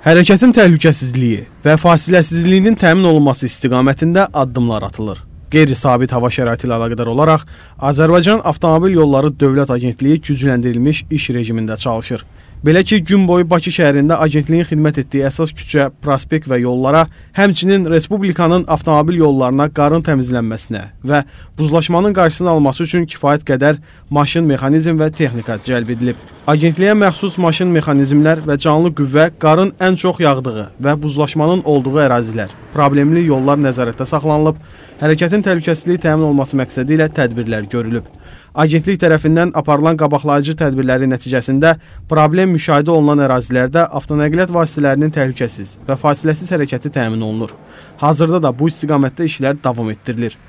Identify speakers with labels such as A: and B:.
A: Hərəkətin təhlükəsizliyi və fasiləsizliyinin təmin olunması istiqamətində addımlar atılır. Qeyri-sabit hava şəraiti ilə əlaqədar olaraq Azərbaycan Avtomobil Yolları Dövlət Agentliyi gücləndirilmiş iş rejimində çalışır. Belə ki, gün boyu Bakı şəhərində agentliyin xidmət etdiyi əsas küçə, prospekt və yollara, həmçinin respublikanın avtomobil yollarına qarın təmizlənməsinə və buzlaşmanın qarşısını alması üçün kifayət qədər maşın, mexanizm və texnika cəlb edilib. Agentliyə məxsus maşın, mexanizmlər və canlı qüvvə qarın ən çox yağdığı və buzlaşmanın olduğu ərazilər, problemli yollar nəzarətdə saxlanılıb, hərəkətin təhlükəsizliyi təmin olunması məqsədi ilə tədbirlər görülüb. Agentlik tərəfindən aparılan qabaqlayıcı tədbirlərin nəticəsində problem müşahidə olunan ərazilərdə avtonəqliyyat vasitələrinin təhlükəsiz və fasiləsiz hərəkəti təmin olunur. Hazırda da bu istiqamətdə işlər davam etdirilir.